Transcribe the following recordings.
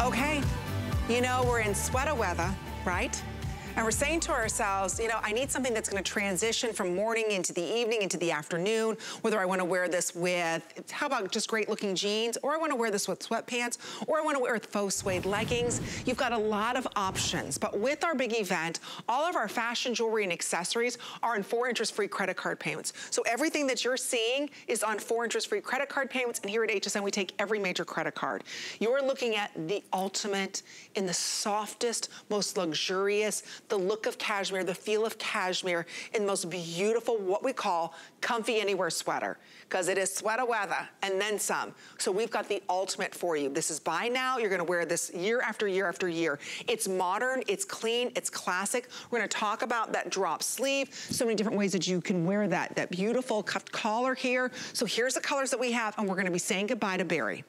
Okay, you know, we're in sweater weather, right? And we're saying to ourselves, you know, I need something that's gonna transition from morning into the evening, into the afternoon, whether I wanna wear this with, how about just great looking jeans, or I wanna wear this with sweatpants, or I wanna wear with faux suede leggings. You've got a lot of options, but with our big event, all of our fashion jewelry and accessories are on four interest-free credit card payments. So everything that you're seeing is on four interest-free credit card payments, and here at HSN, we take every major credit card. You're looking at the ultimate in the softest, most luxurious, the look of cashmere, the feel of cashmere in the most beautiful, what we call comfy anywhere sweater. Because it is sweater weather and then some. So we've got the ultimate for you. This is buy now. You're gonna wear this year after year after year. It's modern, it's clean, it's classic. We're gonna talk about that drop sleeve. So many different ways that you can wear that. That beautiful cuffed collar here. So here's the colors that we have and we're gonna be saying goodbye to Berry.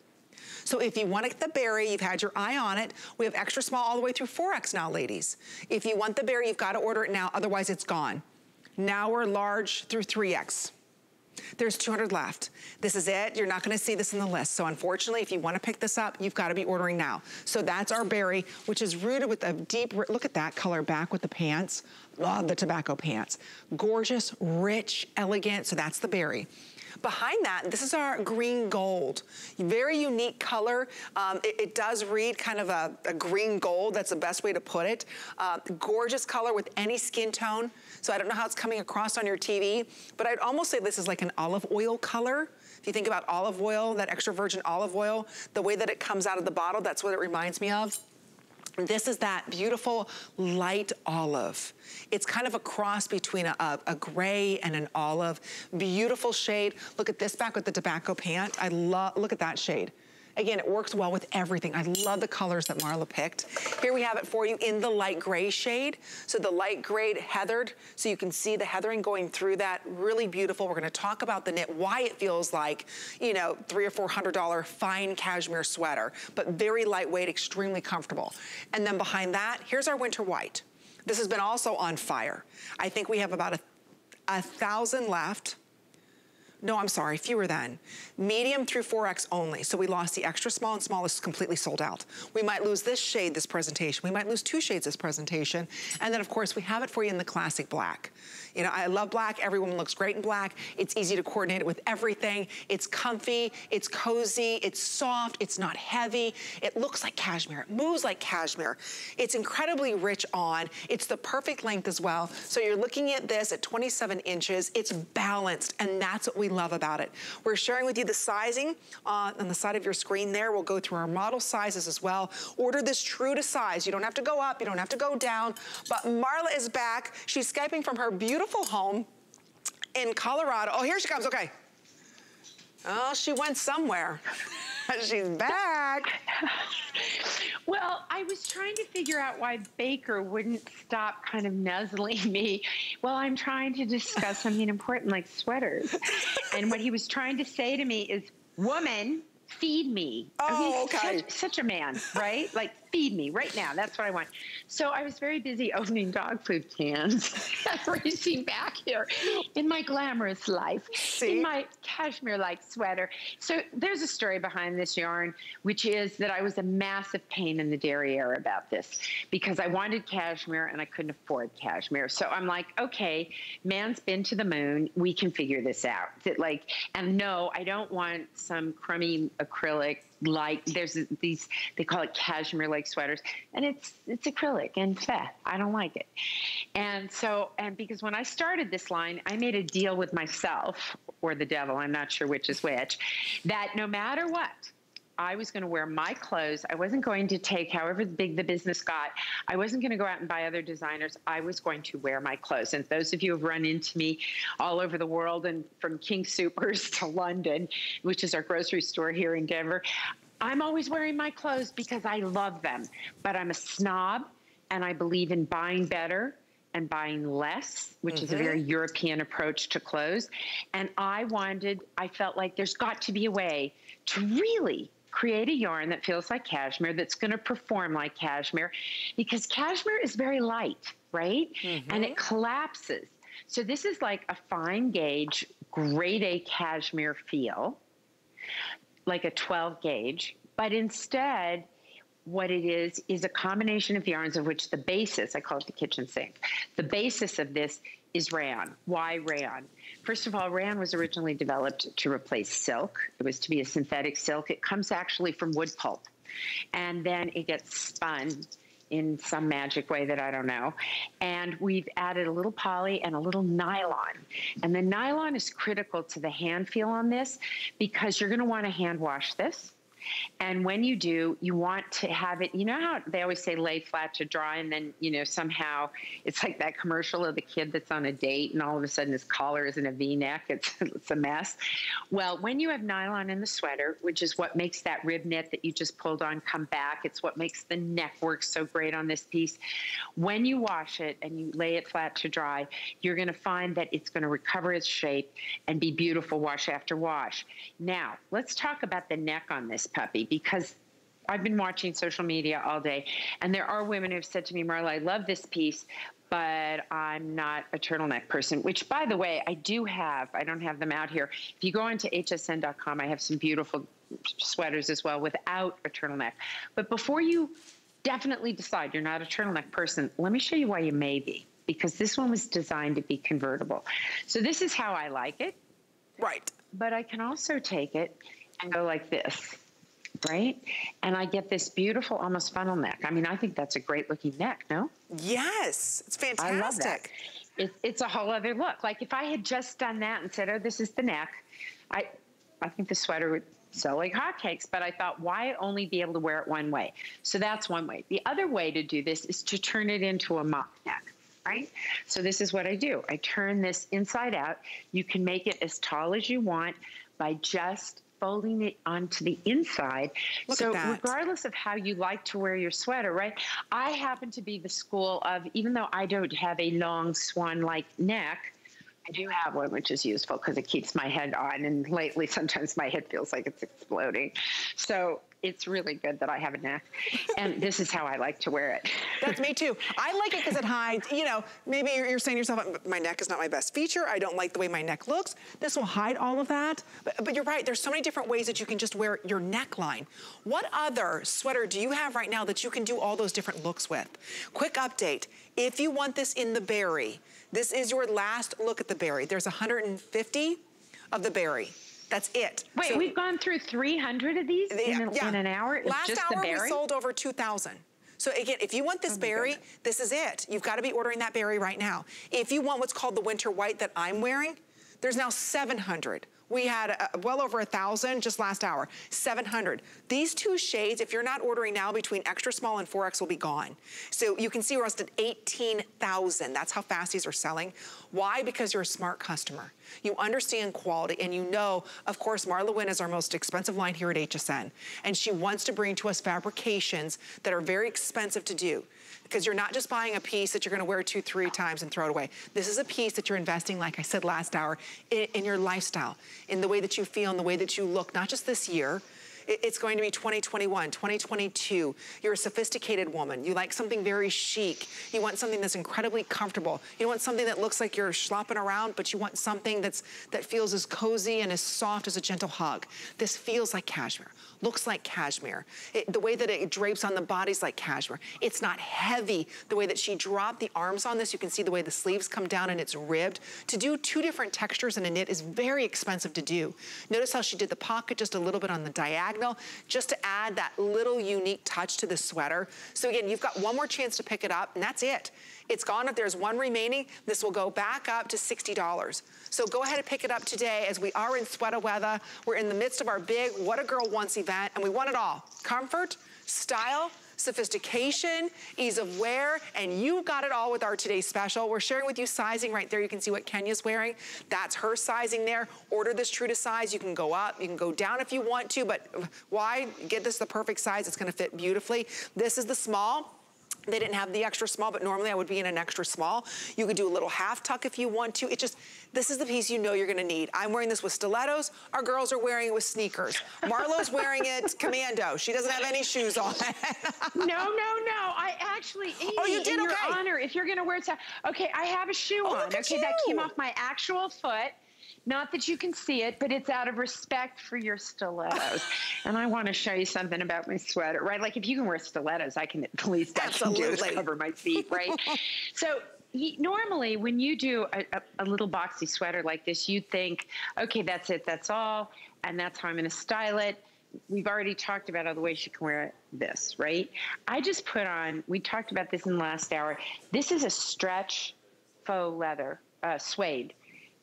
So if you want the berry, you've had your eye on it. We have extra small all the way through 4X now, ladies. If you want the berry, you've got to order it now, otherwise it's gone. Now we're large through 3X. There's 200 left. This is it. You're not gonna see this in the list. So unfortunately, if you wanna pick this up, you've gotta be ordering now. So that's our berry, which is rooted with a deep, look at that color back with the pants. Love the tobacco pants. Gorgeous, rich, elegant, so that's the berry. Behind that, this is our green gold. Very unique color. Um, it, it, does read kind of a, a, green gold. That's the best way to put it. Uh, gorgeous color with any skin tone. So I don't know how it's coming across on your TV, but I'd almost say this is like an olive oil color. If you think about olive oil, that extra virgin olive oil, the way that it comes out of the bottle, that's what it reminds me of. This is that beautiful light olive. It's kind of a cross between a, a, a, gray and an olive. Beautiful shade. Look at this back with the tobacco pant. I love, look at that shade. Again, it works well with everything. I love the colors that Marla picked. Here we have it for you in the light gray shade. So the light gray heathered, so you can see the heathering going through that. Really beautiful. We're gonna talk about the knit, why it feels like, you know, three or four hundred dollar fine cashmere sweater, but very lightweight, extremely comfortable. And then behind that, here's our winter white. This has been also on fire. I think we have about a, a thousand left. No, I'm sorry, fewer than. Medium through 4X only. So we lost the extra small and small is completely sold out. We might lose this shade this presentation. We might lose two shades this presentation. And then of course we have it for you in the classic black. You know, I love black. Everyone looks great in black. It's easy to coordinate it with everything. It's comfy, it's cozy, it's soft, it's not heavy. It looks like cashmere. It moves like cashmere. It's incredibly rich on. It's the perfect length as well. So you're looking at this at 27 inches. It's balanced, and that's what we love about it. We're sharing with you the sizing uh, on the side of your screen there. We'll go through our model sizes as well. Order this true to size. You don't have to go up. You don't have to go down. But Marla is back. She's Skyping from her beautiful beautiful home in Colorado. Oh, here she comes, okay. Oh, she went somewhere. She's back. well, I was trying to figure out why Baker wouldn't stop kind of nuzzling me while I'm trying to discuss something important like sweaters. and what he was trying to say to me is, woman, feed me. Oh, oh okay. Such, such, a man, right? Like, feed me right now. That's what I want. So I was very busy opening dog food cans racing back here in my glamorous life, See? in my cashmere-like sweater. So there's a story behind this yarn, which is that I was a massive pain in the derriere about this because I wanted cashmere and I couldn't afford cashmere. So I'm like, okay, man's been to the moon. We can figure this out. That like, and no, I don't want some crummy acrylic like there's these they call it cashmere like sweaters and it's it's acrylic and fat. I don't like it. And so and because when i started this line i made a deal with myself or the devil i'm not sure which is which that no matter what I was going to wear my clothes. I wasn't going to take however big the business got. I wasn't going to go out and buy other designers. I was going to wear my clothes. And those of you who have run into me all over the world and from King Soopers to London, which is our grocery store here in Denver, I'm always wearing my clothes because I love them. But I'm a snob and I believe in buying better and buying less, which mm-hmm. is a very mm-hmm. European approach to clothes. And I wanted, I felt like there's got to be a way to really create a yarn that feels like cashmere, that's going to perform like cashmere, because cashmere is very light, right? Mm-hmm. And it collapses. So this is like a fine gauge, grade A cashmere feel, like a 12 gauge, but instead, what it is is a combination of yarns of which the basis, I call it the kitchen sink, the basis of this is rayon. Why rayon? First of all, rayon was originally developed to replace silk. It was to be a synthetic silk. It comes actually from wood pulp. And then it gets spun in some magic way that I don't know. And we've added a little poly and a little nylon. And the nylon is critical to the hand feel on this because you're going to want to hand wash this. And when you do, you want to have it, you know how they always say lay flat to dry, and then, you know, somehow it's like that commercial of the kid that's on a date and all of a sudden his collar is in a v neck. It's, it's a mess. Well, when you have nylon in the sweater, which is what makes that rib knit that you just pulled on come back, it's what makes the neck work so great on this piece. When you wash it and you lay it flat to dry, you're going to find that it's going to recover its shape and be beautiful wash after wash. Now, let's talk about the neck on this puppy because I've been watching social media all day, and there are women who've said to me, Marla, I love this piece, but I'm not a turtleneck person, which, by the way, I do have. I don't have them out here. If you go into hsn.com, I have some beautiful sweaters as well without a turtleneck. But before you definitely decide you're not a turtleneck person, let me show you why you may be, because this one was designed to be convertible. So this is how I like it. Right. But I can also take it and go like this right? And I get this beautiful, almost funnel neck. I mean, I think that's a great looking neck, no? Yes, it's fantastic. I love that. It, it's a whole other look. Like if I had just done that and said, oh, this is the neck, I, I think the sweater would sell like hotcakes. But I thought, why only be able to wear it one way? So that's one way. The other way to do this is to turn it into a mock neck right? So this is what I do. I turn this inside out. You can make it as tall as you want by just folding it onto the inside. Look so regardless of how you like to wear your sweater, right? I happen to be the school of even though I don't have a long swan-like neck, I do have one, which is useful because it keeps my head on. And lately, sometimes my head feels like it's exploding. So it's really good that I have a neck. And this is how I like to wear it. That's me too. I like it because it hides, you know, maybe you're, saying to yourself, my neck is not my best feature. I don't like the way my neck looks. This will hide all of that. But, but you're right, there's so many different ways that you can just wear your neckline. What other sweater do you have right now that you can do all those different looks with? Quick update, if you want this in the berry, this is your last look at the berry. There's 150 of the berry. That's it. Wait, so, we've gone through 300 of these in, a, yeah. in an hour? It's Last hour we sold over 2,000. So again, if you want this oh berry, goodness. this is it. You've got to be ordering that berry right now. If you want what's called the winter white that I'm wearing, there's now 700. We had uh, well over a thousand just last hour, 700. These two shades, if you're not ordering now, between extra small and 4X will be gone. So you can see we're almost at 18,000. That's how fast these are selling. Why? Because you're a smart customer. You understand quality and you know, of course, Marla Wynne is our most expensive line here at HSN. And she wants to bring to us fabrications that are very expensive to do because you're not just buying a piece that you're gonna wear two, three times and throw it away. This is a piece that you're investing, like I said last hour, in, in your lifestyle, in the way that you feel, in the way that you look, not just this year, it's going to be 2021, 2022. You're a sophisticated woman. You like something very chic. You want something that's incredibly comfortable. You want something that looks like you're slopping around, but you want something that's that feels as cozy and as soft as a gentle hug. This feels like cashmere, looks like cashmere. It, the way that it drapes on the body's like cashmere. It's not heavy. The way that she dropped the arms on this, you can see the way the sleeves come down and it's ribbed. To do two different textures in a knit is very expensive to do. Notice how she did the pocket just a little bit on the diagonal just to add that little unique touch to the sweater. So again, you've got one more chance to pick it up and that's it. It's gone. If there's one remaining, this will go back up to $60. So go ahead and pick it up today as we are in sweater weather. We're in the midst of our big What a Girl Wants event and we want it all. Comfort, style, sophistication, ease of wear, and you got it all with our today's special. We're sharing with you sizing right there. You can see what Kenya's wearing. That's her sizing there. Order this true to size. You can go up, you can go down if you want to, but why? Get this the perfect size. It's gonna fit beautifully. This is the small. They didn't have the extra small, but normally I would be in an extra small. You could do a little half tuck if you want to. It just, this is the piece you know you're gonna need. I'm wearing this with stilettos. Our girls are wearing it with sneakers. Marla's wearing it commando. She doesn't have any shoes on. no, no, no. I actually, Amy, oh, you did? in okay. your honor, if you're gonna wear it, okay, I have a shoe oh, on. Okay, you. that came off my actual foot Not that you can see it, but it's out of respect for your stilettos. and I want to show you something about my sweater, right? Like if you can wear stilettos, I can at least I can do is cover my feet, right? so normally when you do a, a, a, little boxy sweater like this, you think, okay, that's it, that's all, and that's how I'm going to style it. We've already talked about all the ways you can wear this, right? I just put on, we talked about this in the last hour. This is a stretch faux leather, uh, suede,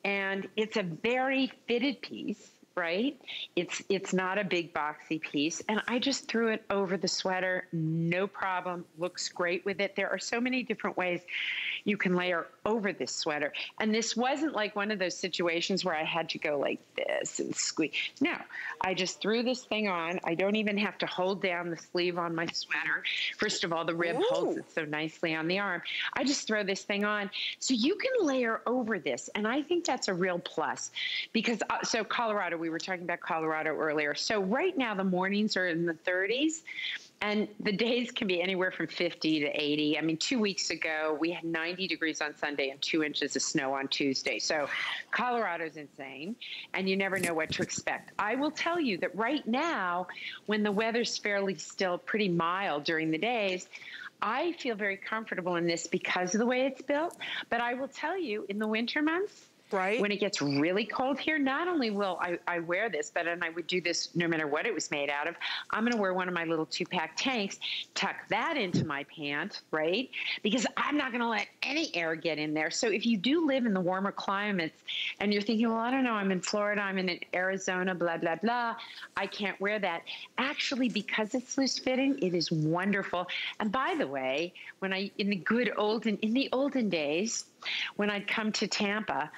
and it's a very fitted piece right? It's it's not a big boxy piece and I just threw it over the sweater, no problem. Looks great with it. There are so many different ways you can layer over this sweater. And this wasn't like one of those situations where I had to go like this and squeeze. No, I just threw this thing on. I don't even have to hold down the sleeve on my sweater. First of all, the rib Ooh. holds it so nicely on the arm. I just throw this thing on. So you can layer over this. And I think that's a real plus because, uh, so Colorado, we were talking about Colorado earlier. So right now, the mornings are in the 30s. And the days can be anywhere from 50 to 80. I mean, two weeks ago, we had 90 degrees on Sunday and two inches of snow on Tuesday. So Colorado's insane, and you never know what to expect. I will tell you that right now, when the weather's fairly still pretty mild during the days, I feel very comfortable in this because of the way it's built. But I will tell you, in the winter months, Right. When it gets really cold here, not only will I, I wear this, but and I would do this no matter what it was made out of, I'm going to wear one of my little two pack tanks, tuck that into my pant, right? Because I'm not going to let any air get in there. So if you do live in the warmer climates and you're thinking, well, I don't know, I'm in Florida, I'm in Arizona, blah, blah, blah, I can't wear that. Actually, because it's loose fitting, it is wonderful. And by the way, when I, in the good olden, in the olden days, when I'd come to Tampa,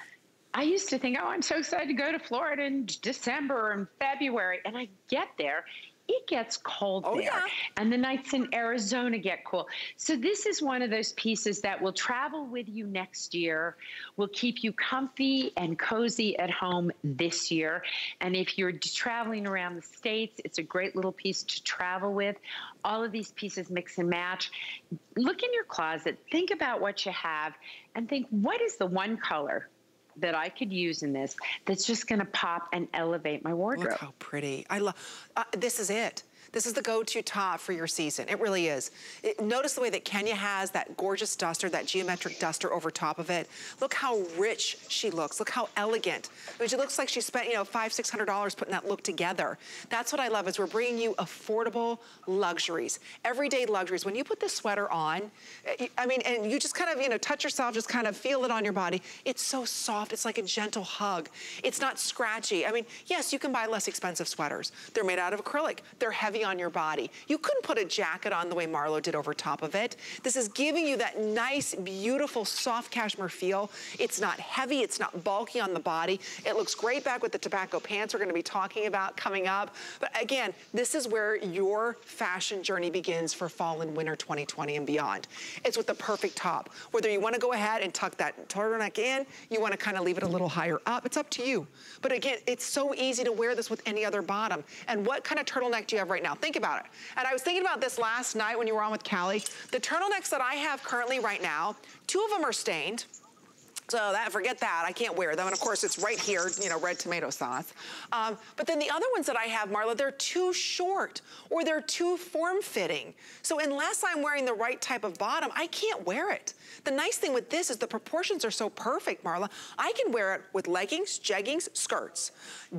I used to think, oh, I'm so excited to go to Florida in December and February. And I get there, it gets cold oh, there. Yeah. And the nights in Arizona get cool. So this is one of those pieces that will travel with you next year, will keep you comfy and cozy at home this year. And if you're traveling around the States, it's a great little piece to travel with. All of these pieces mix and match. Look in your closet, think about what you have, and think, what is the one color that I could use in this that's just going to pop and elevate my wardrobe. Look how pretty. I love, uh, this is it. This is the go-to top for your season. It really is. It, notice the way that Kenya has that gorgeous duster, that geometric duster over top of it. Look how rich she looks. Look how elegant. I mean, she looks like she spent, you know, five, six hundred dollars putting that look together. That's what I love is we're bringing you affordable luxuries, everyday luxuries. When you put this sweater on, eh, I mean, and you just kind of, you know, touch yourself, just kind of feel it on your body. It's so soft. It's like a gentle hug. It's not scratchy. I mean, yes, you can buy less expensive sweaters. They're made out of acrylic. They're heavy on your body. You couldn't put a jacket on the way Marla did over top of it. This is giving you that nice, beautiful, soft cashmere feel. It's not heavy, it's not bulky on the body. It looks great back with the tobacco pants we're gonna be talking about coming up. But again, this is where your fashion journey begins for fall and winter 2020 and beyond. It's with the perfect top. Whether you wanna go ahead and tuck that turtleneck in, you wanna kind of leave it a little higher up, it's up to you. But again, it's so easy to wear this with any other bottom. And what kind of turtleneck do you have right now? Now. Think about it. And I was thinking about this last night when you were on with Callie. The turtlenecks that I have currently right now, two of them are stained. So that, forget that, I can't wear them. And of course it's right here, you know, red tomato sauce. Um, but then the other ones that I have, Marla, they're too short or they're too form-fitting. So unless I'm wearing the right type of bottom, I can't wear it. The nice thing with this is the proportions are so perfect, Marla. I can wear it with leggings, jeggings, skirts,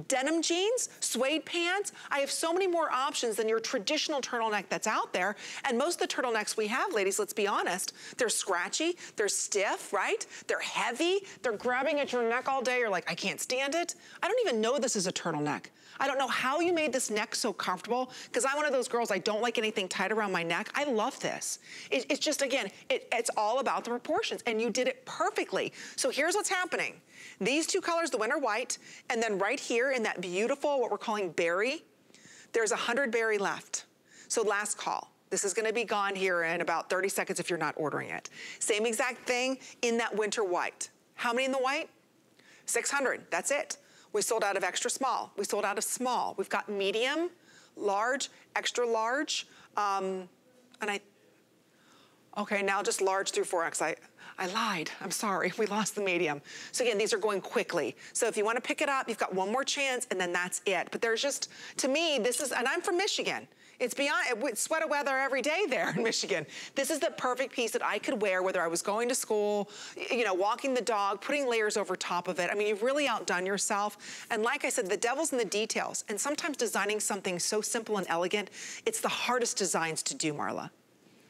denim jeans, suede pants. I have so many more options than your traditional turtleneck that's out there. And most of the turtlenecks we have, ladies, let's be honest, they're scratchy, they're stiff, right? They're heavy, they're grabbing at your neck all day. You're like, I can't stand it. I don't even know this is a turtleneck. I don't know how you made this neck so comfortable because I'm one of those girls, I don't like anything tight around my neck. I love this. It, it's just, again, it, it's all about the proportions and you did it perfectly. So here's what's happening. These two colors, the winter white, and then right here in that beautiful, what we're calling berry, there's a 100 berry left. So last call. This is gonna be gone here in about 30 seconds if you're not ordering it. Same exact thing in that winter white. How many in the white? 600, that's it. We sold out of extra small. We sold out of small. We've got medium, large, extra large, um, and I, Okay, now just large through 4X. I, I lied, I'm sorry, we lost the medium. So again, these are going quickly. So if you wanna pick it up, you've got one more chance and then that's it. But there's just, to me, this is, and I'm from Michigan. It's beyond, it's sweater weather every day there in Michigan. This is the perfect piece that I could wear whether I was going to school, you know, walking the dog, putting layers over top of it. I mean, you've really outdone yourself. And like I said, the devil's in the details. And sometimes designing something so simple and elegant, it's the hardest designs to do, Marla.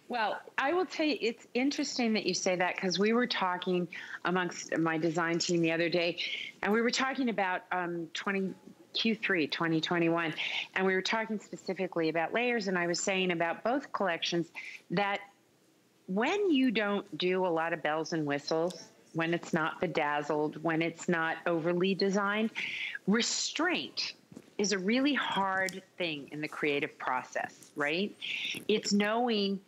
Well, I will tell you, it's interesting that you say that because we were talking amongst my design team the other day, and we were talking about um, 20, Q3 2021. And we were talking specifically about layers, and I was saying about both collections that when you don't do a lot of bells and whistles, when it's not bedazzled, when it's not overly designed, restraint is a really hard thing in the creative process, right? It's knowing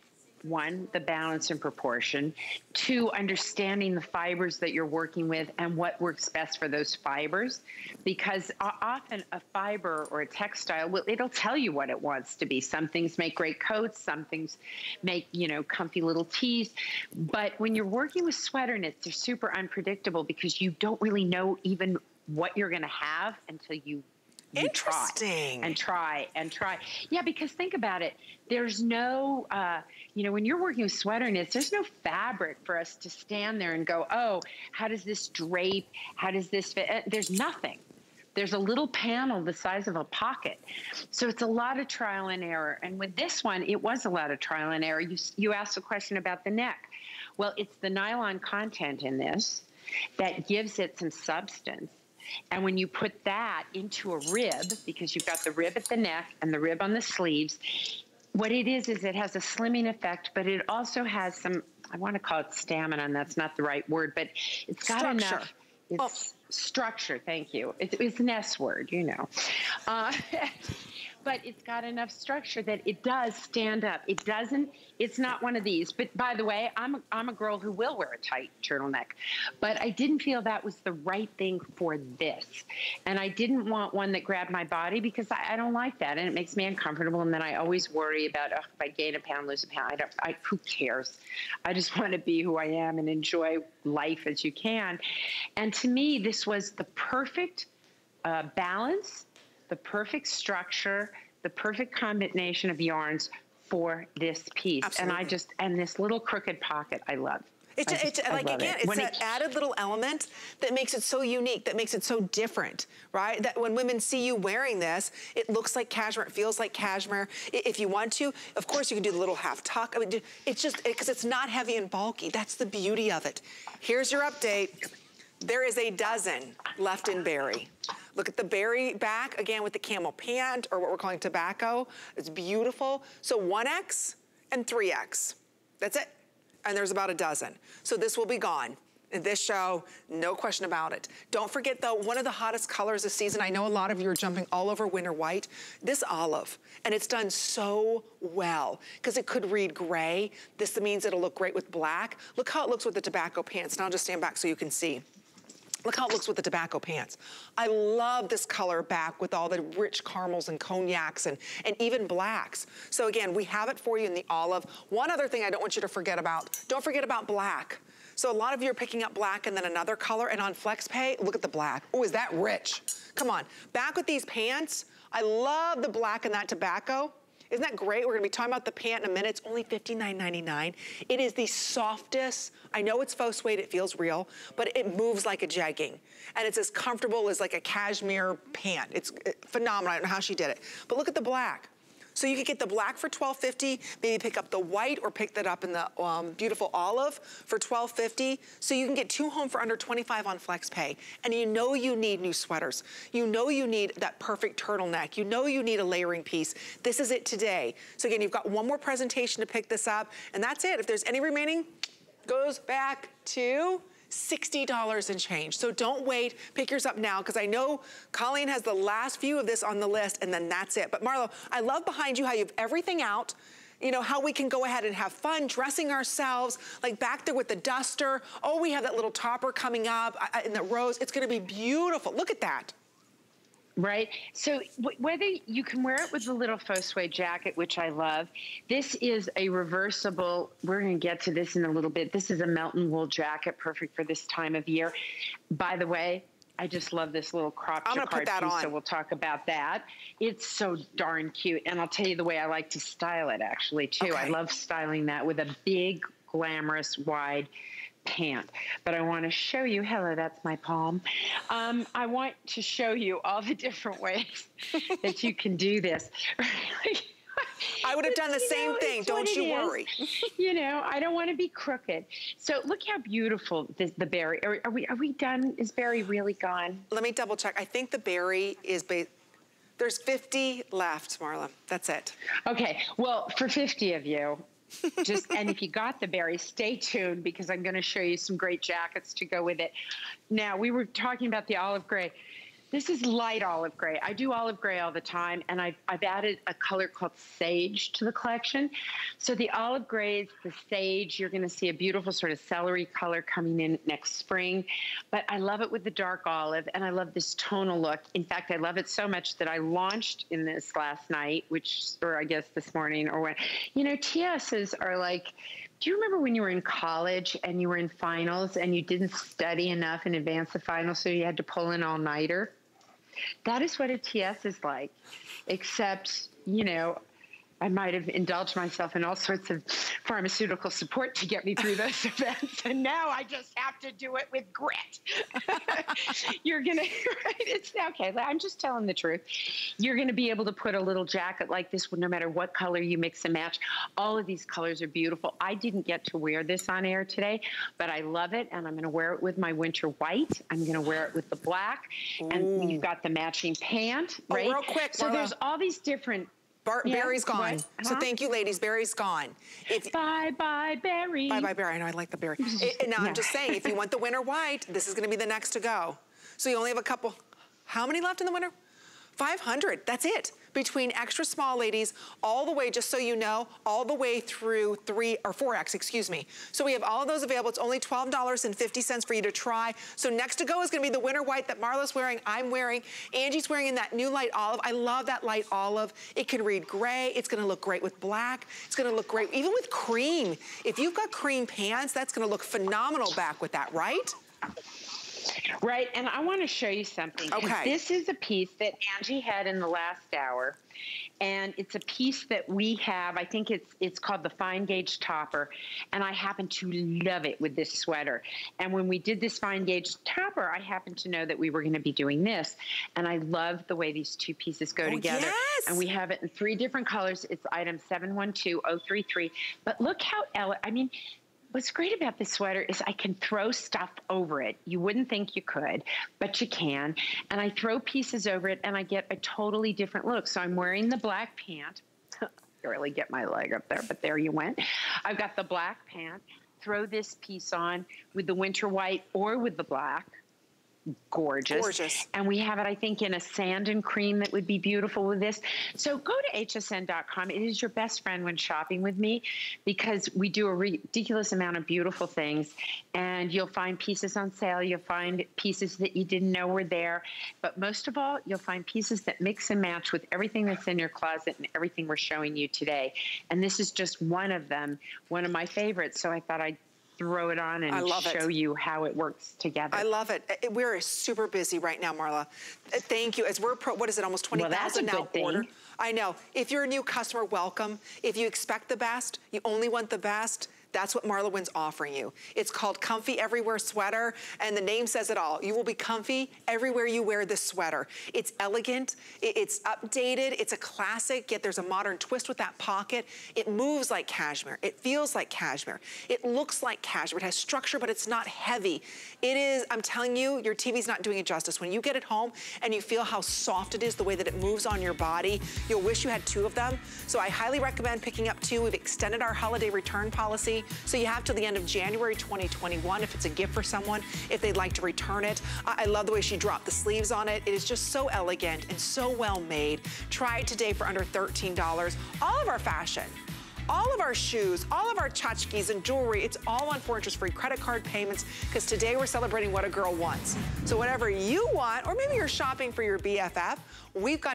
one, the balance and proportion, two, understanding the fibers that you're working with and what works best for those fibers. Because often a fiber or a textile, it'll tell you what it wants to be. Some things make great coats, some things make, you know, comfy little tees. But when you're working with sweater knits, they're super unpredictable because you don't really know even what you're going to have until you Interesting. Try and try and try. Yeah, because think about it. There's no, uh, you know, when you're working with sweater knits, there's no fabric for us to stand there and go, oh, how does this drape? How does this fit? Uh, there's nothing. There's a little panel the size of a pocket. So it's a lot of trial and error. And with this one, it was a lot of trial and error. You, you asked a question about the neck. Well, it's the nylon content in this that gives it some substance and when you put that into a rib, because you've got the rib at the neck and the rib on the sleeves, what it is is it has a slimming effect, but it also has some, I want to call it stamina, and that's not the right word, but it's got structure. enough. It's oh. structure, thank you. It's, it's an S word, you know. Uh, but it's got enough structure that it does stand up. It doesn't, it's not one of these. But by the way, I'm a, I'm a girl who will wear a tight turtleneck, but I didn't feel that was the right thing for this. And I didn't want one that grabbed my body because I, I don't like that. And it makes me uncomfortable. And then I always worry about, oh, if I gain a pound, lose a pound, I don't, I, who cares? I just want to be who I am and enjoy life as you can. And to me, this was the perfect uh, balance the perfect structure, the perfect combination of yarns for this piece. Absolutely. And I just, and this little crooked pocket, I love. It's, just, it's like again, it. it's that it, added little element that makes it so unique, that makes it so different, right? That when women see you wearing this, it looks like cashmere, it feels like cashmere. If you want to, of course you can do the little half tuck. I mean, it's just, because it's not heavy and bulky. That's the beauty of it. Here's your update. There is a dozen left in berry. Look at the berry back, again with the camel pant, or what we're calling tobacco. It's beautiful. So 1X and 3X. That's it. And there's about a dozen. So this will be gone in this show, no question about it. Don't forget though, one of the hottest colors this season, I know a lot of you are jumping all over winter white, this olive, and it's done so well, because it could read gray. This means it'll look great with black. Look how it looks with the tobacco pants, and I'll just stand back so you can see. Look how it looks with the tobacco pants. I love this color back with all the rich caramels and cognacs and, and even blacks. So again, we have it for you in the olive. One other thing I don't want you to forget about, don't forget about black. So a lot of you are picking up black and then another color, and on FlexPay, look at the black. Oh, is that rich? Come on, back with these pants. I love the black and that tobacco. Isn't that great? We're gonna be talking about the pant in a minute. It's only $59.99. It is the softest, I know it's faux suede, it feels real, but it moves like a jegging. And it's as comfortable as like a cashmere pant. It's phenomenal, I don't know how she did it. But look at the black. So you could get the black for $12.50, maybe pick up the white or pick that up in the um, beautiful olive for $12.50. So you can get two home for under 25 on FlexPay. And you know you need new sweaters. You know you need that perfect turtleneck. You know you need a layering piece. This is it today. So again, you've got one more presentation to pick this up. And that's it. If there's any remaining, goes back to $60 and change. So don't wait, pick yours up now because I know Colleen has the last few of this on the list and then that's it. But Marla, I love behind you how you have everything out you know, how we can go ahead and have fun dressing ourselves, like back there with the duster. Oh, we have that little topper coming up uh, in the rose. It's gonna be beautiful. Look at that. Right. So whether you can wear it with the little faux suede jacket, which I love, this is a reversible. We're going to get to this in a little bit. This is a Melton wool jacket, perfect for this time of year. By the way, I just love this little crop I'm gonna put that piece, on. so we'll talk about that. It's so darn cute, and I'll tell you the way I like to style it actually too. Okay. I love styling that with a big, glamorous, wide pant. But I want to show you, hello, that's my palm. Um, I want to show you all the different ways that you can do this. I would have done the same know, thing. Don't you worry. you know, I don't want to be crooked. So look how beautiful this, the berry. Are, are, we are we done? Is berry really gone? Let me double check. I think the berry is based. There's 50 left, Marla. That's it. Okay. Well, for 50 of you, just and if you got the berry, stay tuned because I'm going to show you some great jackets to go with it. Now we were talking about the olive gray. This is light olive gray. I do olive gray all the time, and I've, I've added a color called sage to the collection. So the olive grays, the sage, you're going to see a beautiful sort of celery color coming in next spring. But I love it with the dark olive, and I love this tonal look. In fact, I love it so much that I launched in this last night, which, or I guess this morning, or when, you know, TSs are like, do you remember when you were in college and you were in finals and you didn't study enough in advance of finals, so you had to pull an all nighter? That is what a TS is like, except, you know, I might have indulged myself in all sorts of pharmaceutical support to get me through those events. And now I just have to do it with grit. You're going to, it's okay. I'm just telling the truth. You're going to be able to put a little jacket like this no matter what color you mix and match. All of these colors are beautiful. I didn't get to wear this on air today, but I love it. And I'm going to wear it with my winter white. I'm going to wear it with the black. Ooh. And you've got the matching pant, oh, right? Oh, real quick. So there's all these different Bar yeah, berry's gone. Uh -huh. So thank you, ladies. berry's gone. If, bye, bye, Barry. Bye, bye, Barry. I know I like the berry. it, now, yeah. I'm just saying, if you want the winter white, this is going to be the next to go. So you only have a couple. How many left in the winter? 500. That's it between extra small ladies all the way, just so you know, all the way through three or 4X, excuse me. So we have all of those available. It's only $12.50 for you to try. So next to go is gonna be the winter white that Marla's wearing, I'm wearing, Angie's wearing in that new light olive. I love that light olive. It can read gray. It's gonna look great with black. It's gonna look great even with cream. If you've got cream pants, that's gonna look phenomenal back with that, right? Right, and I want to show you something. Okay. This is a piece that Angie had in the last hour, and it's a piece that we have. I think it's it's called the fine gauge topper, and I happen to love it with this sweater. And when we did this fine gauge topper, I happened to know that we were going to be doing this, and I love the way these two pieces go oh, together. Yes. And we have it in three different colors. It's item 712033. But look how ele- I mean What's great about this sweater is I can throw stuff over it. You wouldn't think you could, but you can. And I throw pieces over it and I get a totally different look. So I'm wearing the black pant. really get my leg up there, but there you went. I've got the black pant. Throw this piece on with the winter white or with the black gorgeous. Gorgeous. And we have it, I think, in a sand and cream that would be beautiful with this. So go to hsn.com. It is your best friend when shopping with me because we do a ridiculous amount of beautiful things. And you'll find pieces on sale. You'll find pieces that you didn't know were there. But most of all, you'll find pieces that mix and match with everything that's in your closet and everything we're showing you today. And this is just one of them, one of my favorites. So I thought I'd throw it on and show it. you how it works together. I love it. We're super busy right now, Marla. Uh, thank you. As we're, pro, what is it, almost 20,000 well, now order? I know. If you're a new customer, welcome. If you expect the best, you only want the best, that's what Marla offering you. It's called Comfy Everywhere Sweater, and the name says it all. You will be comfy everywhere you wear this sweater. It's elegant, it's updated, it's a classic, yet there's a modern twist with that pocket. It moves like cashmere. It feels like cashmere. It looks like cashmere. It has structure, but it's not heavy. It is, I'm telling you, your TV's not doing it justice. When you get it home and you feel how soft it is, the way that it moves on your body, you'll wish you had two of them. So I highly recommend picking up two. We've extended our holiday return policy. So you have till the end of January 2021 if it's a gift for someone, if they'd like to return it. I, I love the way she dropped the sleeves on it. It is just so elegant and so well made. Try it today for under $13. All of our fashion all of our shoes, all of our tchotchkes and jewelry, it's all on four interest free credit card payments because today we're celebrating what a girl wants. So whatever you want, or maybe you're shopping for your BFF, we've got